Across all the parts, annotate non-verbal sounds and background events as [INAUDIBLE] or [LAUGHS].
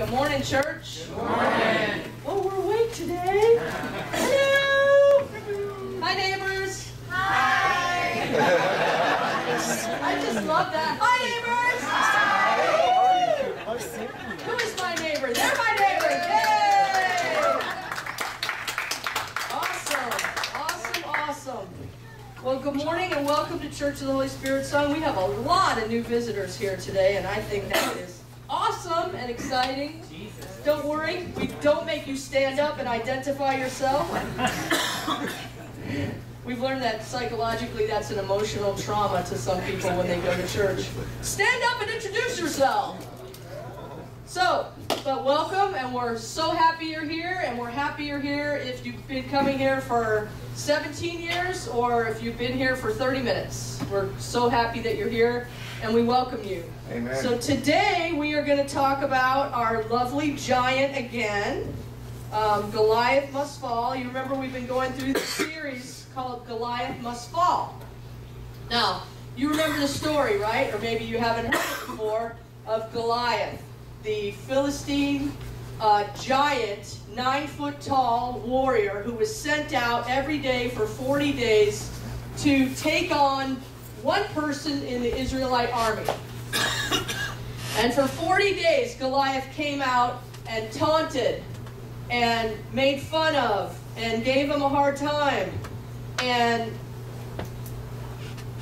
Good morning, church. Good morning. Oh, we're awake today. Hello. Hi, neighbors. Hi. I just love that. Hi, neighbors. Hi. Who is my neighbor? They're my neighbors. Yay! Awesome, awesome, awesome. Well, good morning and welcome to Church of the Holy SpiritSong. We have a lot of new visitors here today, and I think that is awesome and exciting. Don't worry, we don't make you stand up and identify yourself. [COUGHS] We've learned that psychologically that's an emotional trauma to some people when they go to church. Stand up and introduce yourself. So, but welcome, and we're so happy you're here, and we're happy you're here if you've been coming here for 17 years or if you've been here for 30 minutes. We're so happy that you're here, and we welcome you. Amen. So today we are going to talk about our lovely giant again. Um, Goliath Must Fall. You remember we've been going through the series called Goliath Must Fall. Now, you remember the story, right? Or maybe you haven't heard it before of Goliath, the Philistine uh, giant, nine foot tall warrior who was sent out every day for 40 days to take on one person in the Israelite army. And for 40 days, Goliath came out and taunted and made fun of and gave them a hard time and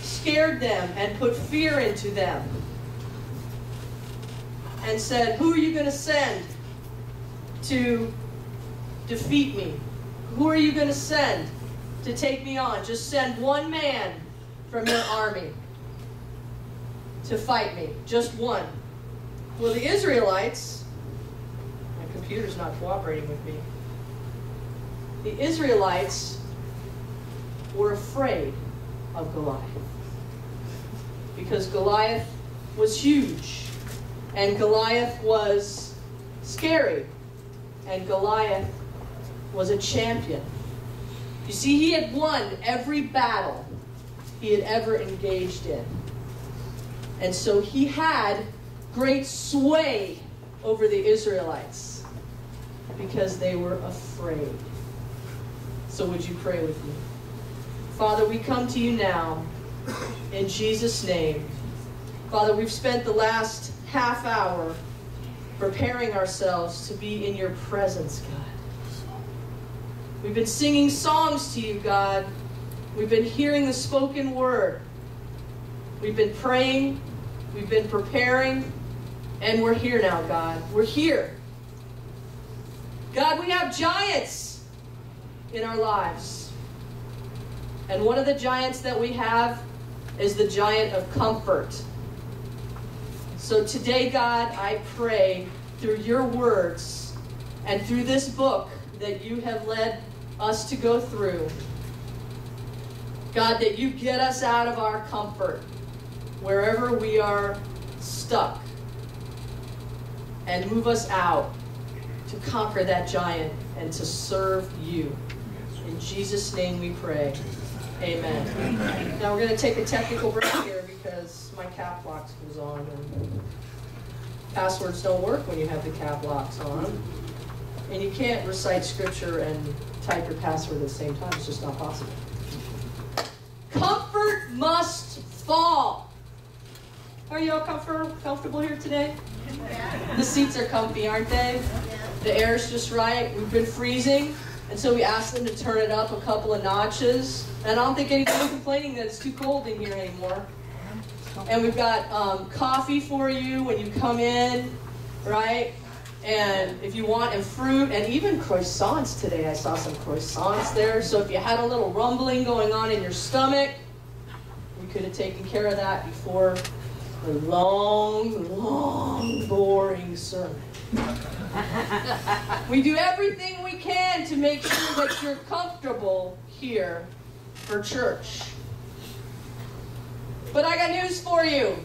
scared them and put fear into them and said, Who are you going to send to defeat me? Who are you going to send to take me on? Just send one man from your army to fight me. Just one. Well, the Israelites, my computer's not cooperating with me. The Israelites were afraid of Goliath because Goliath was huge and Goliath was scary and Goliath was a champion. You see, he had won every battle he had ever engaged in. And so he had great sway over the Israelites because they were afraid. So, would you pray with me? Father, we come to you now in Jesus' name. Father, we've spent the last half hour preparing ourselves to be in your presence, God. We've been singing songs to you, God. We've been hearing the spoken word. We've been praying. We've been preparing. And we're here now, God. We're here. God, we have giants in our lives. And one of the giants that we have is the giant of comfort. So today, God, I pray through your words and through this book that you have led us to go through, God, that you get us out of our comfort wherever we are stuck and move us out to conquer that giant and to serve you. In Jesus' name we pray. Amen. Amen. Now we're going to take a technical break here because my cap locks goes on and passwords don't work when you have the cap locks on. And you can't recite scripture and type your password at the same time. It's just not possible. Comfort must fall. Are you all comfort, comfortable here today? Yeah. The seats are comfy, aren't they? Yeah. The air's just right. We've been freezing, and so we asked them to turn it up a couple of notches. And I don't think anybody's complaining that it's too cold in here anymore. And we've got um, coffee for you when you come in, right? And if you want, and fruit, and even croissants today. I saw some croissants there. So if you had a little rumbling going on in your stomach, we could have taken care of that before the long, long, boring sermon. we do everything we can to make sure that you're comfortable here for church. But I got news for you.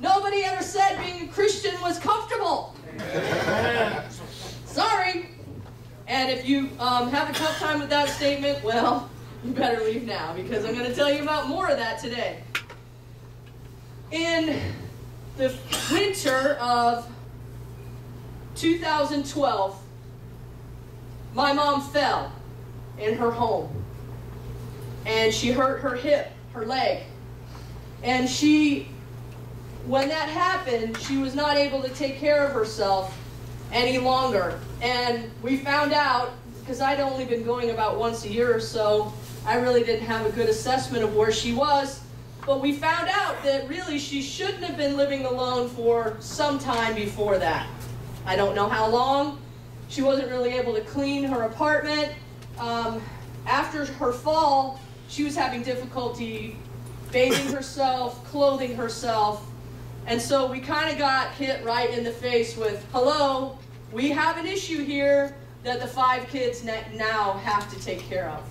Nobody ever said being a Christian was comfortable. Sorry. And if you um, have a tough time with that statement, well, you better leave now because I'm going to tell you about more of that today. In the winter of 2012, my mom fell in her home. And she hurt her hip, her leg. And she, when that happened, she was not able to take care of herself any longer. And we found out, because I'd only been going about once a year or so, I really didn't have a good assessment of where she was. But we found out that really she shouldn't have been living alone for some time before that. I don't know how long. She wasn't really able to clean her apartment. Um, after her fall, she was having difficulty bathing herself, clothing herself. And so we kind of got hit right in the face with, hello, we have an issue here that the five kids now have to take care of.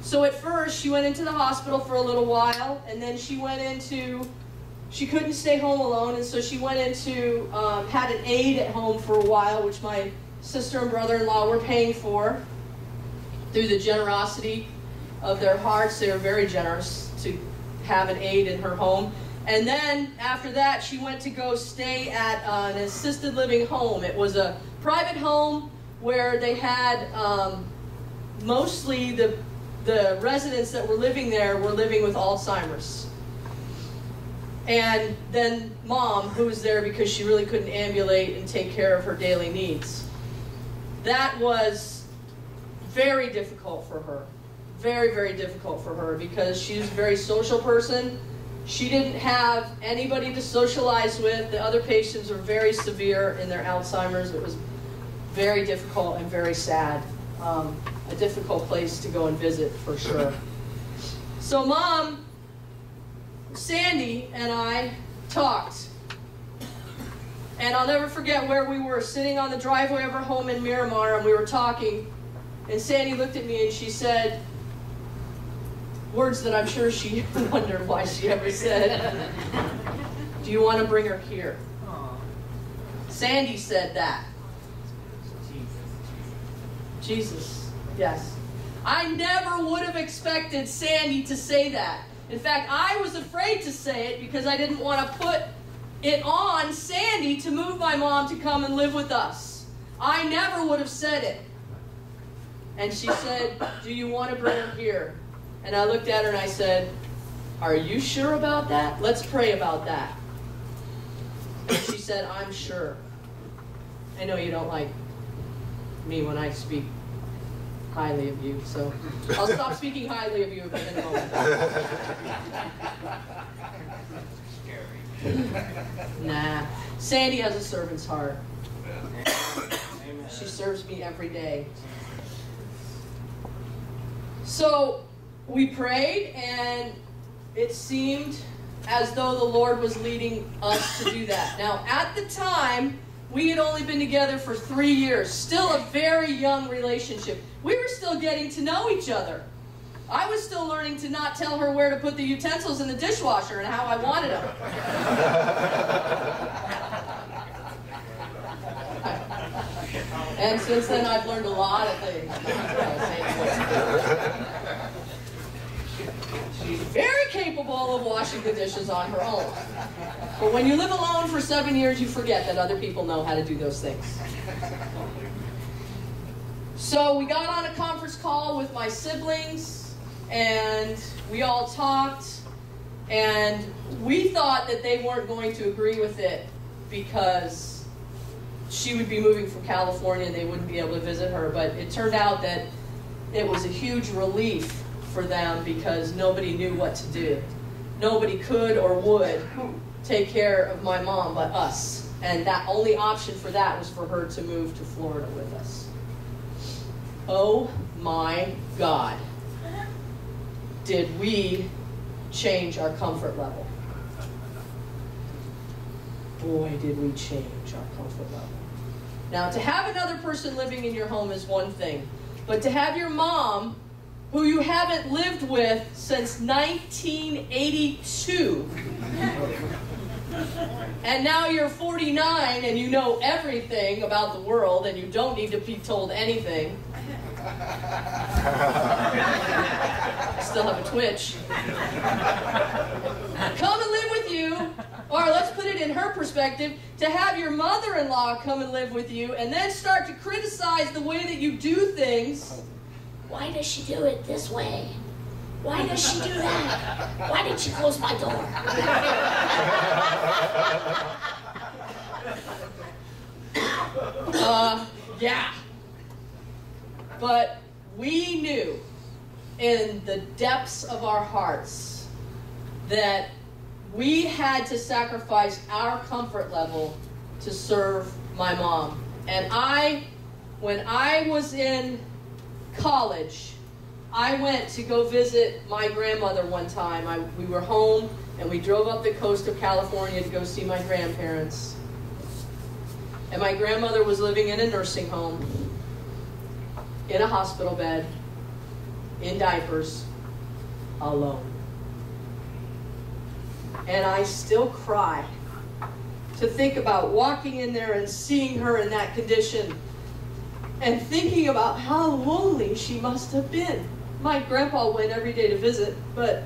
So at first, she went into the hospital for a little while, and then she went into, she couldn't stay home alone, and so she went into, um, had an aide at home for a while, which my sister and brother-in-law were paying for through the generosity of their hearts. They were very generous to have an aide in her home. And then after that, she went to go stay at uh, an assisted living home. It was a private home where they had um, mostly the the residents that were living there were living with Alzheimer's. And then mom, who was there because she really couldn't ambulate and take care of her daily needs. That was very difficult for her. Very, very difficult for her because she was a very social person. She didn't have anybody to socialize with. The other patients were very severe in their Alzheimer's. It was very difficult and very sad. Um, a difficult place to go and visit for sure. So mom, Sandy and I talked. And I'll never forget where we were sitting on the driveway of our home in Miramar and we were talking. And Sandy looked at me and she said, words that I'm sure she [LAUGHS] wondered why she ever said, Do you want to bring her here? Sandy said that. Jesus. Yes. I never would have expected Sandy to say that. In fact, I was afraid to say it because I didn't want to put it on Sandy to move my mom to come and live with us. I never would have said it. And she said, Do you want to bring her here? And I looked at her and I said, Are you sure about that? Let's pray about that. And she said, I'm sure. I know you don't like me when I speak highly of you. So I'll stop [LAUGHS] speaking highly of you in a moment. [LAUGHS] nah. Sandy has a servant's heart. She serves me every day. So we prayed, and it seemed as though the Lord was leading us to do that. Now, at the time, we had only been together for three years, still a very young relationship. We were still getting to know each other. I was still learning to not tell her where to put the utensils in the dishwasher and how I wanted them. [LAUGHS] and since then, I've learned a lot of things. She's very of washing the dishes on her own. But when you live alone for seven years, you forget that other people know how to do those things. So we got on a conference call with my siblings, and we all talked, and we thought that they weren't going to agree with it because she would be moving from California and they wouldn't be able to visit her. But it turned out that it was a huge relief for them because nobody knew what to do. Nobody could or would take care of my mom but us. And that only option for that was for her to move to Florida with us. Oh my God. Did we change our comfort level? Boy, did we change our comfort level. Now, to have another person living in your home is one thing, but to have your mom who you haven't lived with since 1982. and now you're 49 and you know everything about the world and you don't need to be told anything. Still have a twitch. Come and live with you or let's put it in her perspective, to have your mother in law come and live with you and then start to criticize the way that you do things. Why does she do it this way? Why does she do that? Why did she close my door? uh, yeah. But we knew in the depths of our hearts that we had to sacrifice our comfort level to serve my mom. And I, when I was in college, I went to go visit my grandmother one time. I, we were home and we drove up the coast of California to go see my grandparents. And my grandmother was living in a nursing home, in a hospital bed, in diapers, alone. And I still cry to think about walking in there and seeing her in that condition and thinking about how lonely she must have been. My grandpa went every day to visit, but.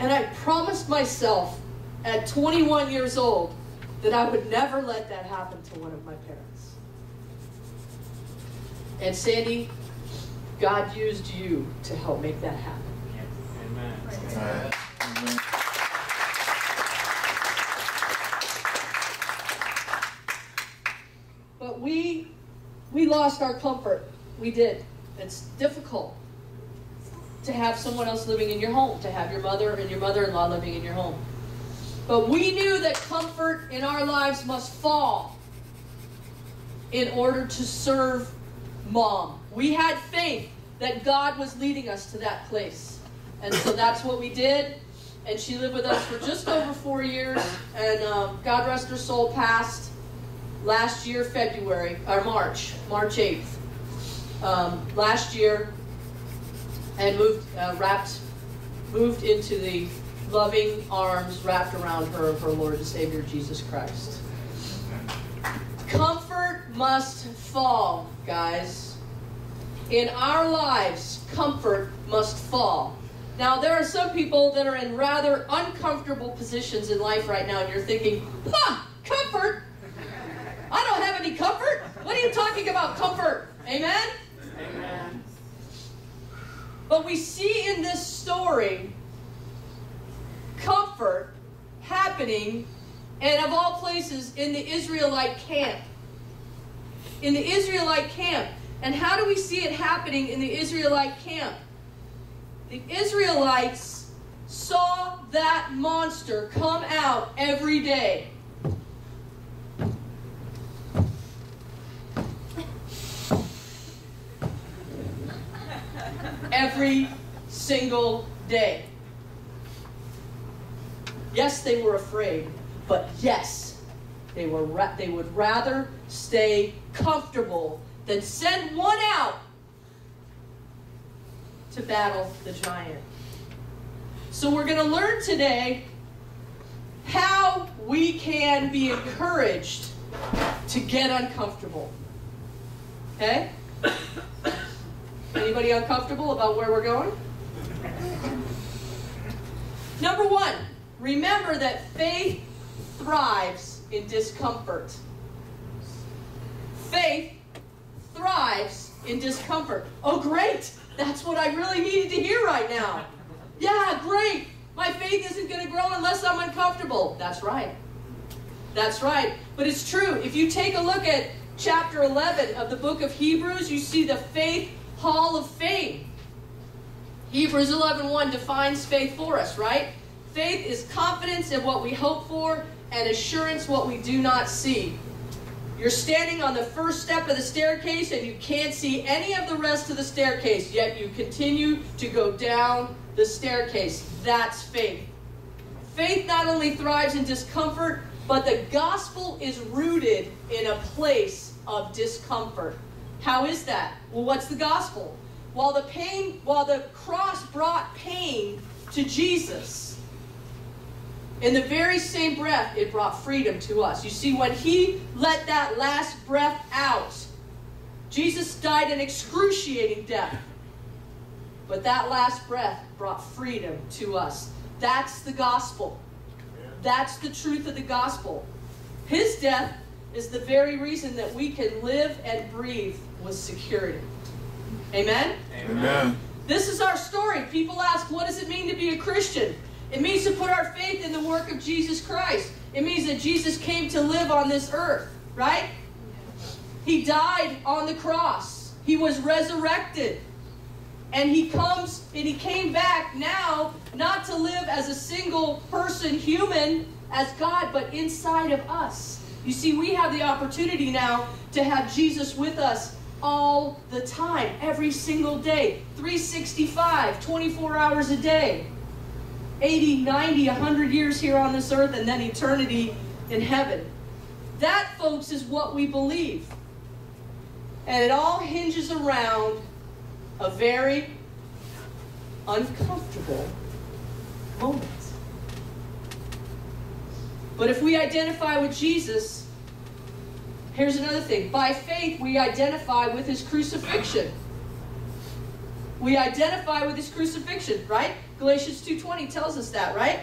And I promised myself at 21 years old that I would never let that happen to one of my parents. And Sandy, God used you to help make that happen. Amen. Amen. But we we lost our comfort. We did. It's difficult to have someone else living in your home, to have your mother and your mother-in-law living in your home. But we knew that comfort in our lives must fall in order to serve mom. We had faith that God was leading us to that place. And so that's what we did. And she lived with us for just over four years. And um, God rest her soul passed last year, February, or March, March 8th. Um, last year, and moved, uh, wrapped, moved into the loving arms wrapped around her of her Lord and Savior Jesus Christ. Comfort must fall, guys. In our lives, comfort must fall. Now, there are some people that are in rather uncomfortable positions in life right now, and you're thinking, huh, comfort? I don't have any comfort. What are you talking about, comfort? Amen? Amen. But we see in this story comfort happening, and of all places, in the Israelite camp. In the Israelite camp. And how do we see it happening in the Israelite camp? The Israelites saw that monster come out every day. Every single day. Yes, they were afraid, but yes, they, were they would rather stay comfortable than send one out to battle the giant. So we're going to learn today how we can be encouraged to get uncomfortable. Okay? Anybody uncomfortable about where we're going? Number one, Remember that faith thrives in discomfort. Faith thrives in discomfort. Oh, great! That's what I really needed to hear right now. Yeah, great! My faith isn't going to grow unless I'm uncomfortable. That's right. That's right. But it's true. If you take a look at chapter 11 of the book of Hebrews, you see the faith hall of fame. Hebrews 11.1 1 defines faith for us, right? Faith is confidence in what we hope for and assurance what we do not see. You're standing on the first step of the staircase and you can't see any of the rest of the staircase, yet you continue to go down the staircase. That's faith. Faith not only thrives in discomfort, but the gospel is rooted in a place of discomfort. How is that? Well, what's the gospel? While the pain, while the cross brought pain to Jesus, in the very same breath, it brought freedom to us. You see, when he let that last breath out, Jesus died an excruciating death. But that last breath brought freedom to us. That's the gospel. That's the truth of the gospel. His death is the very reason that we can live and breathe with security. Amen? Amen. This is our story. People ask, what does it mean to be a Christian? It means to put our faith in the work of Jesus Christ. It means that Jesus came to live on this earth, right? He died on the cross. He was resurrected. And he comes and he came back now not to live as a single person human as God, but inside of us. You see, we have the opportunity now to have Jesus with us all the time, every single day, 365, 24 hours a day, 80, 90, 100 years here on this earth, and then eternity in heaven. That, folks, is what we believe. And it all hinges around a very uncomfortable moment. But if we identify with Jesus, here's another thing. By faith, we identify with his crucifixion. We identify with his crucifixion, right? Galatians 2:20 tells us that, right?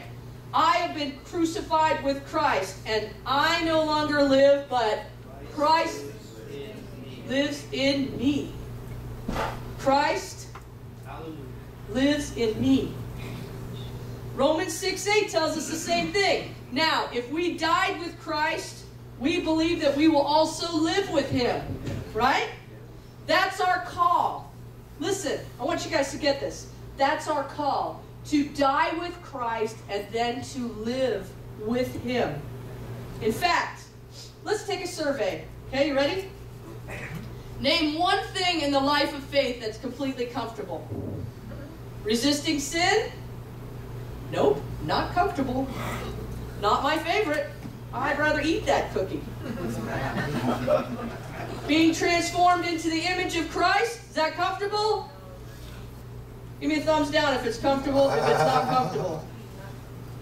I have been crucified with Christ, and I no longer live, but Christ lives in me. Christ lives in me. Romans 6 8 tells us the same thing. Now, if we died with Christ, we believe that we will also live with him. Right? That's our call. Listen, I want you guys to get this. That's our call to die with Christ and then to live with him. In fact, let's take a survey. Okay, you ready? Name one thing in the life of faith that's completely comfortable. Resisting sin? Nope, not comfortable. Not my favorite. I'd rather eat that cookie. Being transformed into the image of Christ? Is that comfortable? Give me a thumbs down if it's comfortable, if it's not comfortable.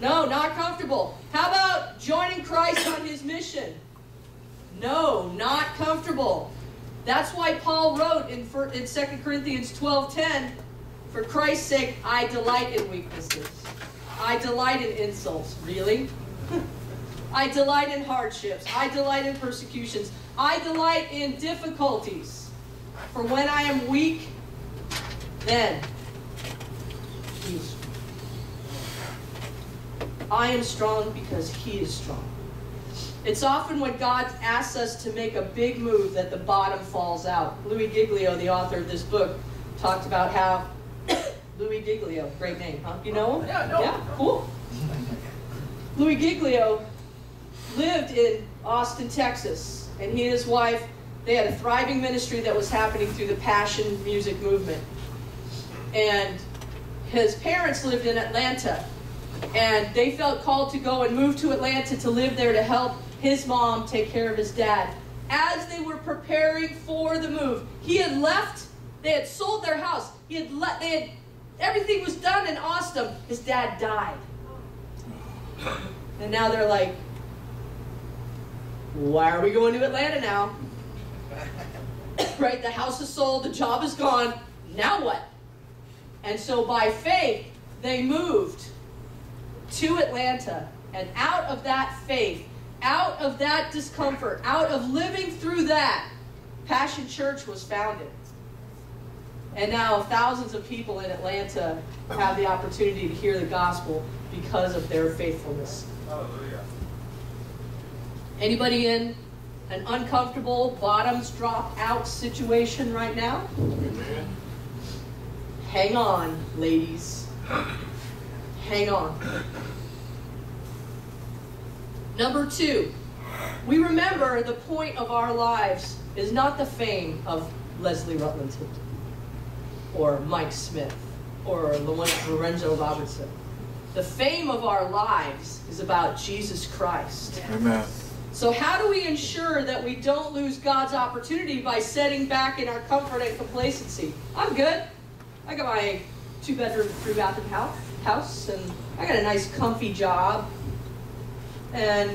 No, not comfortable. How about joining Christ on his mission? No, not comfortable. That's why Paul wrote in, in 2 Corinthians 12.10, For Christ's sake, I delight in weaknesses. I delight in insults. Really? I delight in hardships. I delight in persecutions. I delight in difficulties. For when I am weak, then I am strong because he is strong. It's often when God asks us to make a big move that the bottom falls out. Louis Giglio, the author of this book, talked about how [COUGHS] Louis Giglio, great name, huh? You know him? Yeah, no. Yeah, cool. Louis Giglio lived in Austin, Texas, and he and his wife, they had a thriving ministry that was happening through the passion music movement. And his parents lived in Atlanta, and they felt called to go and move to Atlanta to live there to help his mom take care of his dad. As they were preparing for the move, he had left, they had sold their house, he had let, they had, everything was done in Austin. His dad died. And now they're like, why are we going to Atlanta now? right? The house is sold, the job is gone. Now what? And so by faith, they moved to Atlanta. And out of that faith, out of that discomfort, out of living through that, Passion Church was founded. And now thousands of people in Atlanta have the opportunity to hear the gospel because of their faithfulness. Hallelujah. Anybody in an uncomfortable bottoms drop out situation right now? Hang on, ladies. Hang on. Number two, we remember the point of our lives is not the fame of Leslie Rutland or Mike Smith or Lorenzo Robertson. The fame of our lives is about Jesus Christ. Amen. So, how do we ensure that we don't lose God's opportunity by setting back in our comfort and complacency? I'm good. I got my two bedroom, three bathroom house, house, and I got a nice, comfy job, and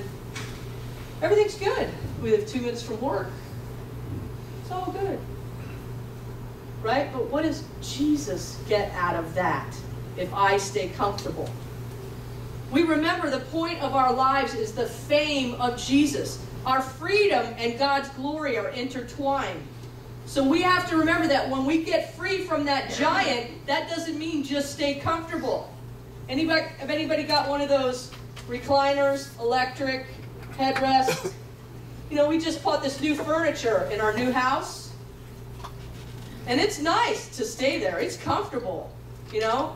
everything's good. We live two minutes from work. It's all good. Right? But what does Jesus get out of that if I stay comfortable? We remember the point of our lives is the fame of Jesus. Our freedom and God's glory are intertwined. So we have to remember that when we get free from that giant, that doesn't mean just stay comfortable. Anybody, have anybody got one of those recliners, electric, headrests? You know, we just bought this new furniture in our new house. And it's nice to stay there. It's comfortable, you know?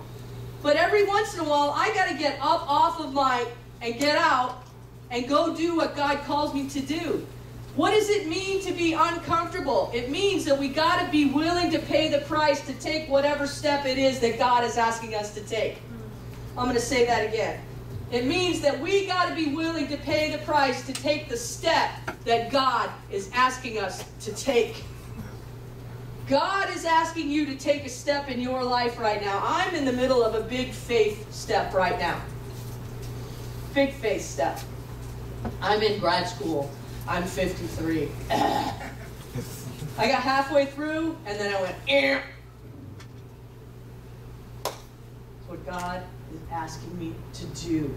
But every once in a while, I got to get up off of my and get out and go do what God calls me to do. What does it mean to be uncomfortable? It means that we got to be willing to pay the price to take whatever step it is that God is asking us to take. I'm going to say that again. It means that we got to be willing to pay the price to take the step that God is asking us to take. God is asking you to take a step in your life right now. I'm in the middle of a big faith step right now. Big faith step. I'm in grad school. I'm 53. I got halfway through, and then I went, eh. That's what God is asking me to do.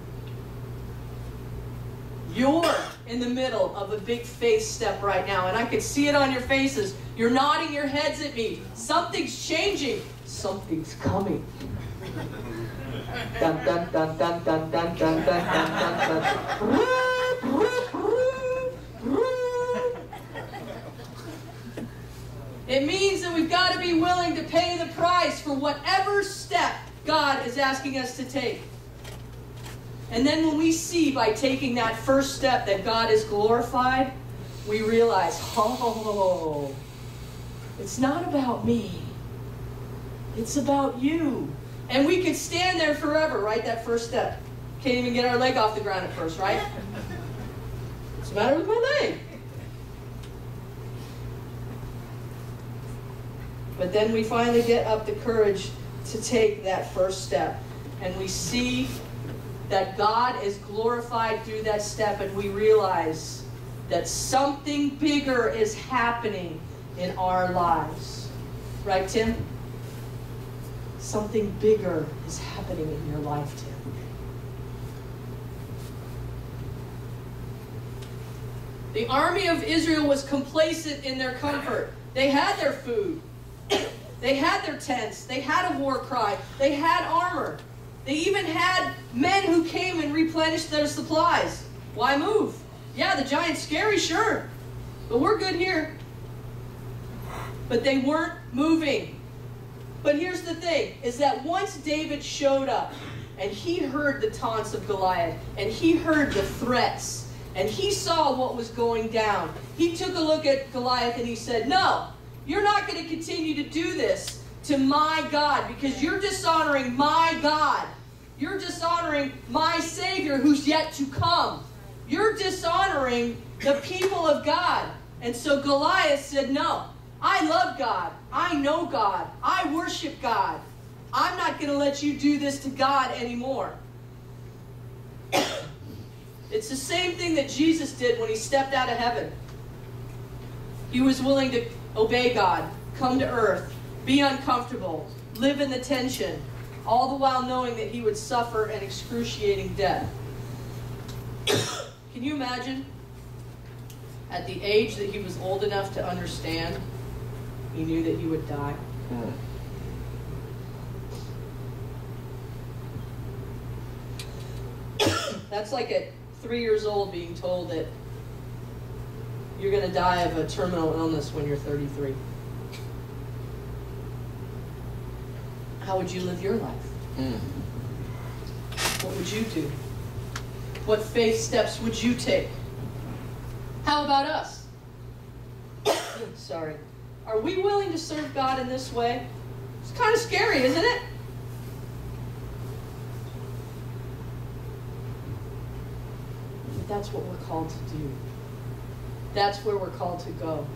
You're in the middle of a big faith step right now, and I can see it on your faces. You're nodding your heads at me. Something's changing. Something's coming. dun dun dun dun dun dun dun dun dun dun. It means that we've got to be willing to pay the price for whatever step God is asking us to take. And then when we see by taking that first step that God is glorified, we realize, oh, it's not about me. It's about you. And we could stand there forever, right? That first step. Can't even get our leg off the ground at first, right? What's the matter with my leg? But then we finally get up the courage to take that first step. And we see that God is glorified through that step, and we realize that something bigger is happening in our lives. Right, Tim? Something bigger is happening in your life, Tim. The army of Israel was complacent in their comfort. They had their food. They had their tents. They had a war cry. They had armor. They even had men who came and replenished their supplies. Why move? Yeah, the giant's scary, sure. But we're good here. But they weren't moving. But here's the thing, is that once David showed up, and he heard the taunts of Goliath, and he heard the threats, and he saw what was going down, he took a look at Goliath and he said, no, you're not going to continue to do this to my God because you're dishonoring my God. You're dishonoring my Savior who's yet to come. You're dishonoring the people of God. And so Goliath said, No, I love God. I know God. I worship God. I'm not going to let you do this to God anymore. [COUGHS] it's the same thing that Jesus did when he stepped out of heaven. He was willing to obey God, come to earth, be uncomfortable, live in the tension, all the while knowing that he would suffer an excruciating death. [COUGHS] Can you imagine? At the age that he was old enough to understand, he knew that he would die. That's like at three years old being told that you're going to die of a terminal illness when you're 33. How would you live your life? Mm. What would you do? What faith steps would you take? How about us? [COUGHS] Sorry. Are we willing to serve God in this way? It's kind of scary, isn't it? But that's what we're called to do. That's where we're called to go.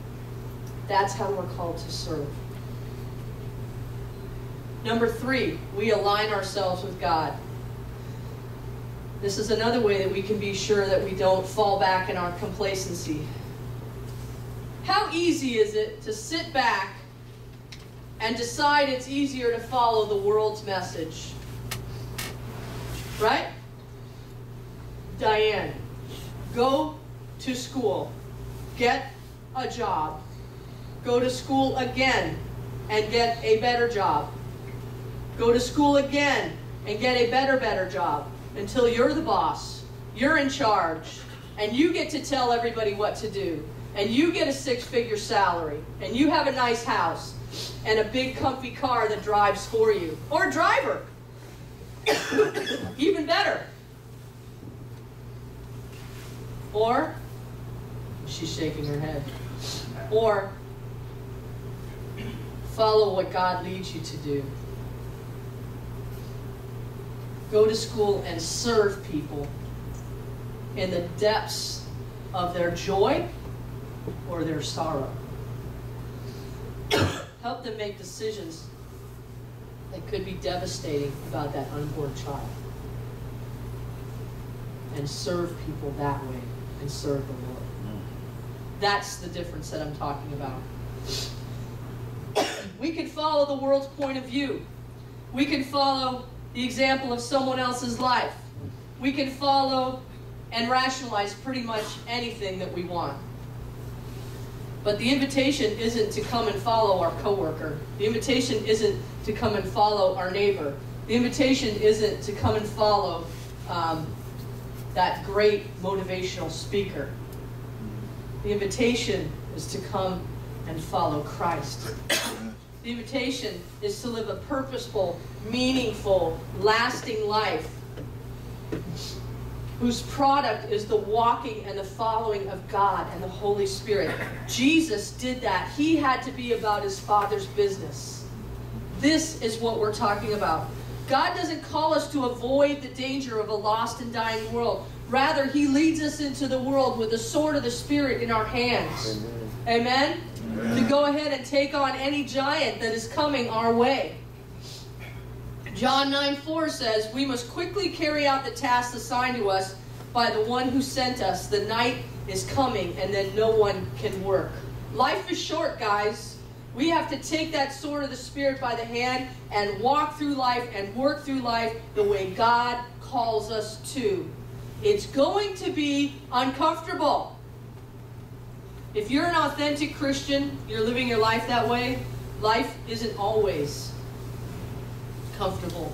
That's how we're called to serve. Number three, we align ourselves with God. This is another way that we can be sure that we don't fall back in our complacency. How easy is it to sit back and decide it's easier to follow the world's message? Right? Diane, go to school, get a job, go to school again and get a better job. Go to school again and get a better, better job until you're the boss, you're in charge, and you get to tell everybody what to do, and you get a six figure salary, and you have a nice house, and a big comfy car that drives for you, or a driver. [COUGHS] Even better. Or, she's shaking her head, or follow what God leads you to do. Go to school and serve people in the depths of their joy or their sorrow. Help them make decisions that could be devastating about that unborn child. And serve people that way and serve the Lord. That's the difference that I'm talking about. we can follow the world's point of view. We can follow the example of someone else's life. We can follow and rationalize pretty much anything that we want. But the invitation isn't to come and follow our coworker. The invitation isn't to come and follow our neighbor. The invitation isn't to come and follow um, that great motivational speaker. The invitation is to come and follow Christ. The invitation is to live a purposeful, meaningful, lasting life whose product is the walking and the following of God and the Holy Spirit. Jesus did that. He had to be about his Father's business. This is what we're talking about. God doesn't call us to avoid the danger of a lost and dying world. Rather, he leads us into the world with the sword of the Spirit in our hands. Amen? Amen? To go ahead and take on any giant that is coming our way. John 9 4 says, We must quickly carry out the task assigned to us by the one who sent us. The night is coming, and then no one can work. Life is short, guys. We have to take that sword of the Spirit by the hand and walk through life and work through life the way God calls us to. It's going to be uncomfortable. If you're an authentic Christian, you're living your life that way, life isn't always comfortable.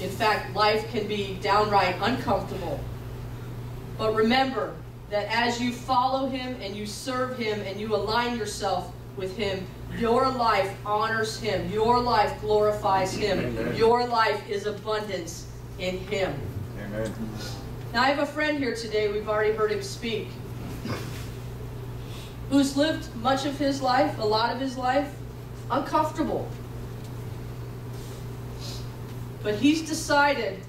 In fact, life can be downright uncomfortable. But remember that as you follow Him and you serve Him and you align yourself with Him, your life honors Him. Your life glorifies Him. Amen. Your life is abundance in Him. Amen. Now, I have a friend here today, we've already heard him speak, who's lived much of his life, a lot of his life, uncomfortable. But he's decided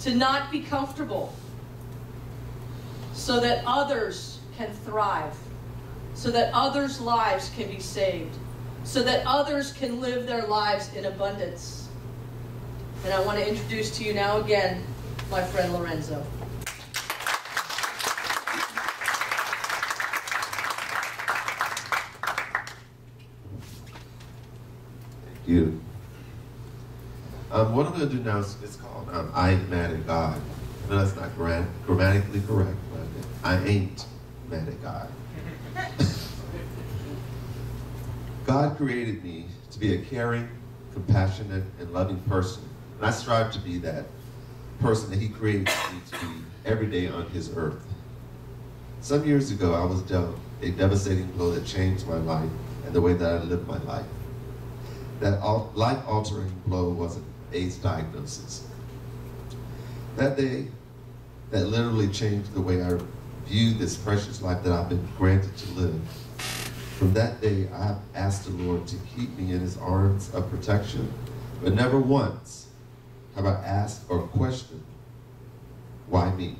to not be comfortable so that others can thrive, so that others' lives can be saved, so that others can live their lives in abundance. And I want to introduce to you now again my friend Lorenzo. You. Um, what I'm going to do now is it's called um, I Ain't Mad at God. I know that's not gram- grammatically correct, but I ain't mad at God. [LAUGHS] God created me to be a caring, compassionate, and loving person. And I strive to be that person that he created me to be every day on his earth. Some years ago, I was dealt a devastating blow that changed my life and the way that I lived my life. That life-altering blow was an AIDS diagnosis. That day, that literally changed the way I viewed this precious life that I've been granted to live. From that day, I have asked the Lord to keep me in his arms of protection, but never once have I asked or questioned, why me?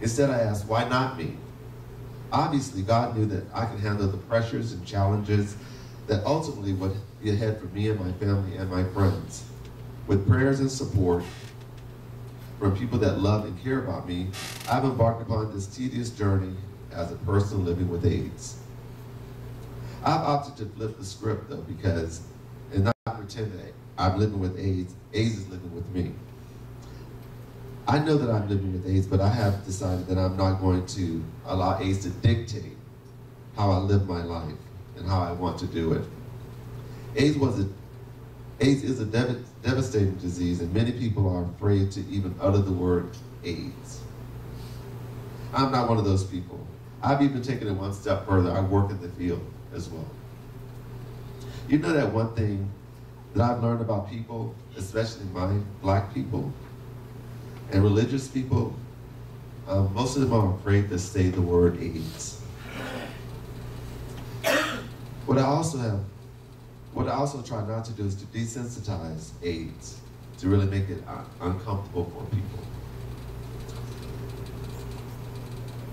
Instead, I asked, why not me? Obviously, God knew that I could handle the pressures and challenges that ultimately would be ahead for me and my family and my friends. With prayers and support from people that love and care about me, I've embarked upon this tedious journey as a person living with AIDS. I've opted to flip the script though because, and not pretend that I'm living with AIDS, AIDS is living with me. I know that I'm living with AIDS, but I have decided that I'm not going to allow AIDS to dictate how I live my life and how I want to do it. AIDS was a AIDS is a devastating disease, and many people are afraid to even utter the word AIDS. I'm not one of those people. I've even taken it one step further. I work in the field as well. You know that one thing that I've learned about people, especially my black people and religious people, um, most of them are afraid to say the word AIDS. What I also have, what I also try not to do is to desensitize AIDS, to really make it un- uncomfortable for people.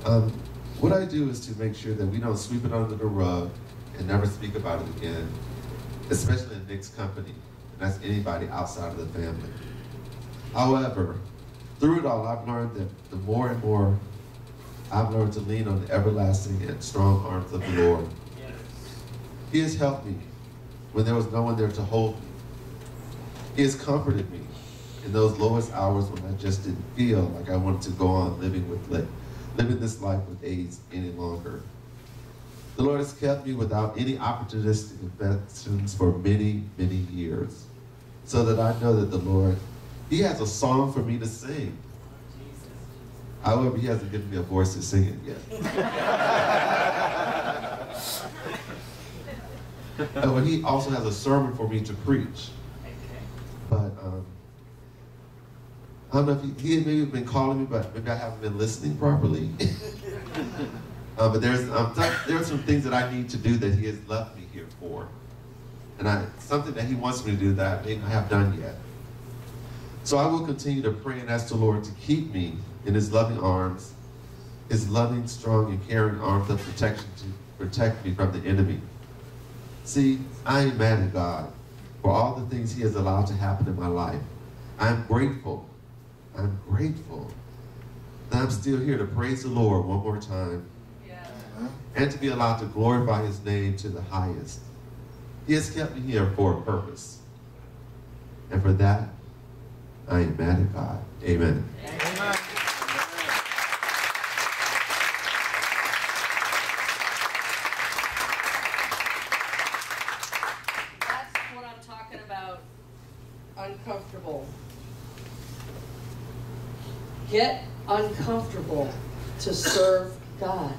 Um, what I do is to make sure that we don't sweep it under the rug and never speak about it again, especially in mixed company. And that's anybody outside of the family. However, through it all, I've learned that the more and more I've learned to lean on the everlasting and strong arms of the Lord. He has helped me when there was no one there to hold me. He has comforted me in those lowest hours when I just didn't feel like I wanted to go on living with li- living this life with AIDS any longer. The Lord has kept me without any opportunistic infections for many, many years. So that I know that the Lord, He has a song for me to sing. However, He hasn't given me a voice to sing it yet. [LAUGHS] Uh, but He also has a sermon for me to preach. But um, I don't know if he, he had maybe been calling me, but maybe I haven't been listening properly. [LAUGHS] uh, but there's um, th- there are some things that I need to do that he has left me here for, and I something that he wants me to do that I may not have done yet. So I will continue to pray and ask the Lord to keep me in His loving arms, His loving, strong, and caring arms of protection to protect me from the enemy. See, I am mad at God for all the things He has allowed to happen in my life. I'm grateful. I'm grateful that I'm still here to praise the Lord one more time Yes. and to be allowed to glorify His name to the highest. He has kept me here for a purpose. And for that, I am mad at God. Amen. That's what I'm talking about. Uncomfortable. Get uncomfortable to serve God.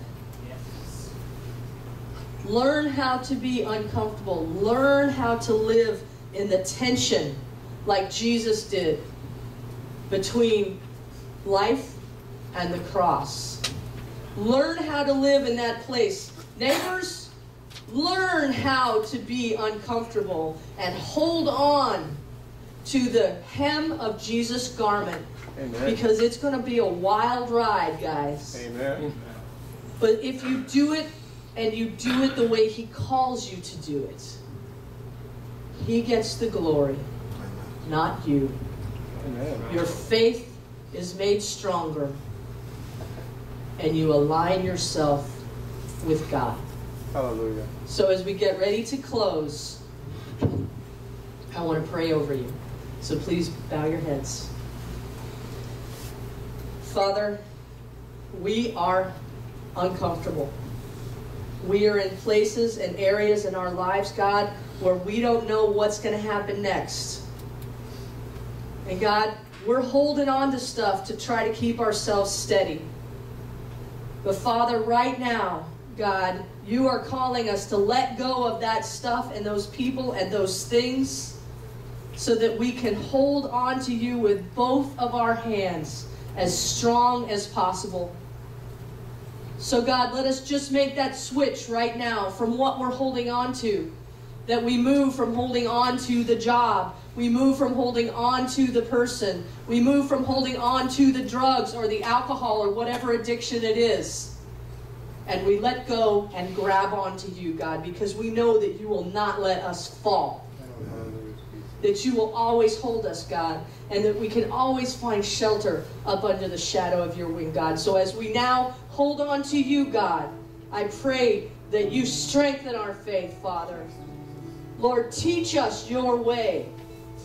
Learn how to be uncomfortable. Learn how to live in the tension like Jesus did between life and the cross. Learn how to live in that place. Neighbors, learn how to be uncomfortable and hold on to the hem of Jesus' garment Amen. because it's going to be a wild ride, guys. Amen. But if you do it and you do it the way He calls you to do it, He gets the glory, not you. Amen. Your faith is made stronger, and you align yourself with God. Hallelujah. So, as we get ready to close, I want to pray over you. So, please bow your heads. Father, we are uncomfortable. We are in places and areas in our lives, God, where we don't know what's going to happen next. And God, we're holding on to stuff to try to keep ourselves steady. But Father, right now, God, you are calling us to let go of that stuff and those people and those things so that we can hold on to you with both of our hands as strong as possible. So, God, let us just make that switch right now from what we're holding on to. That we move from holding on to the job. We move from holding on to the person. We move from holding on to the drugs or the alcohol or whatever addiction it is. And we let go and grab onto you, God, because we know that you will not let us fall that you will always hold us, God, and that we can always find shelter up under the shadow of your wing, God. So as we now hold on to you, God, I pray that you strengthen our faith, Father. Lord, teach us your way.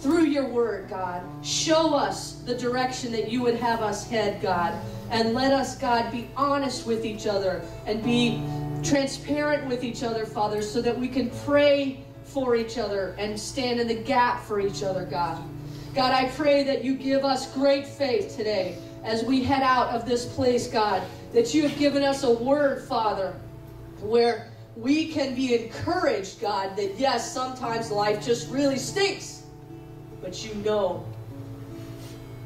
through your word, God. Show us the direction that you would have us head, God. And let us, God, be honest with each other and be transparent with each other, Father, so that we can pray for each other and stand in the gap for each other, God. God, I pray that you give us great faith today as we head out of this place, God, that you have given us a word, Father, where we can be encouraged, God, that yes, sometimes life just really stinks, but you know,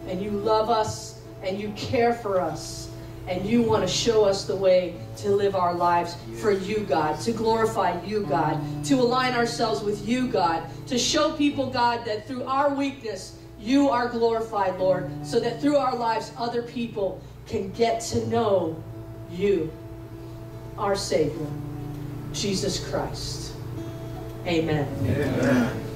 and you love us, and you care for us, and you want to show us the way to live our lives for you, God, to glorify you, God, to align ourselves with you, God, to show people, God, that through our weakness, you are glorified, Lord, so that through our lives, other people can get to know you, our Savior, Jesus Christ. Amen. Amen.